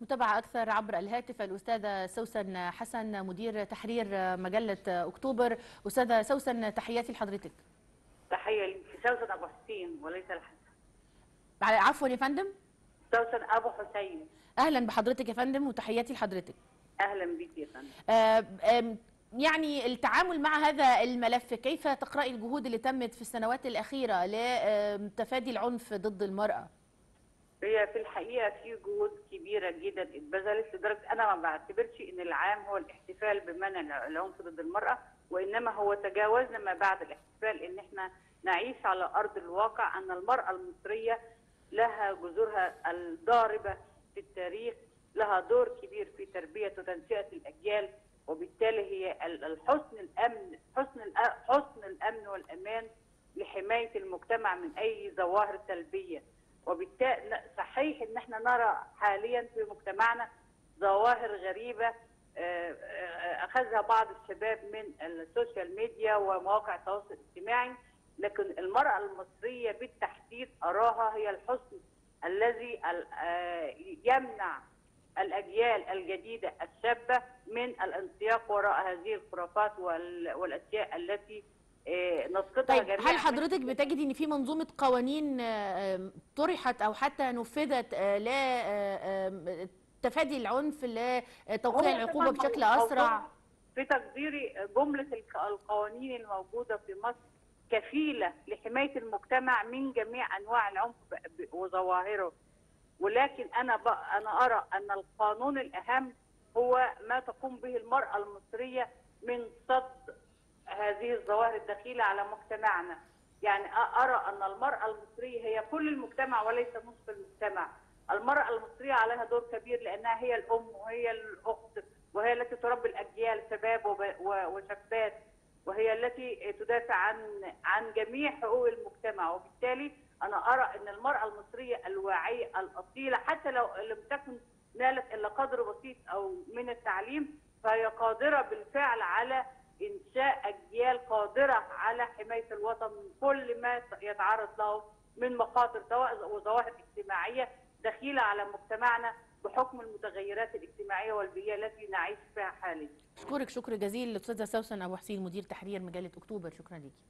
متابعة أكثر عبر الهاتف الأستاذة سوسن حسن مدير تحرير مجلة أكتوبر. أستاذة سوسن تحياتي لحضرتك. تحية لي. سوسن أبو حسين وليس الحسن. عفوا يا فندم. سوسن أبو حسين. أهلا بحضرتك يا فندم وتحياتي لحضرتك. أهلا بك يا فندم. آه، يعني التعامل مع هذا الملف كيف تقرأي الجهود اللي تمت في السنوات الأخيرة لتفادي العنف ضد المرأة؟ هي في الحقيقة في جهود كبيرة جدا اتبذلت لدرجة أنا ما بعتبرش إن العام هو الاحتفال بمنع العنف ضد المرأة وإنما هو تجاوزنا ما بعد الاحتفال إن إحنا نعيش على أرض الواقع أن المرأة المصرية لها جذورها الضاربة في التاريخ لها دور كبير في تربية وتنشئة الأجيال وبالتالي هي ال- الحسن الأمن حسن حسن الأمن والأمان لحماية المجتمع من أي ظواهر سلبية. وبالتالي صحيح إن إحنا نرى حاليا في مجتمعنا ظواهر غريبة آه، آه، أخذها بعض الشباب من السوشيال ميديا ومواقع التواصل الاجتماعي لكن المرأة المصرية بالتحديد أراها هي الحسن الذي ال- آه، يمنع الأجيال الجديدة الشابة من الانسياق وراء هذه الخرافات وال- والأشياء التي نسقطها طيب جميعا هل حضرتك بتجد إن في منظومة قوانين آه، طرحت أو حتى نفذت لتفادي العنف لتوقيع هو العقوبه بشكل أسرع؟ في تقديري الق- القوانين الموجودة في مصر كفيلة لحماية المجتمع من جميع أنواع العنف وظواهره. ولكن أنا ب... أنا أرى أن القانون الأهم هو ما تقوم به المرأة المصرية من صد هذه الظواهر الدخيلة على مجتمعنا. يعني أرى أن المرأة المصرية هي كل المجتمع وليس نصف المجتمع. المرأة المصرية عليها دور كبير لأنها هي الأم وهي الأخت وهي التي تربي الأجيال شباب وشابات وهي التي تدافع عن عن جميع حقوق المجتمع. وبالتالي أنا أرى أن المرأة المصرية الواعية الأصيلة حتى لو لم تكن نالت إلا قدر بسيط أو من التعليم فهي قادرة بالفعل على إنشاء أجيال قادرة على حماية الوطن من كل ما يتعرض له من مخاطر وظواهر اجتماعية دخيلة على مجتمعنا بحكم المتغيرات الاجتماعية والبيئية التي نعيش فيها حاليا. أشكرك شكر جزيل الاستاذه سوسن أبو حسين مدير تحرير مجلة أكتوبر. شكرا ليكي.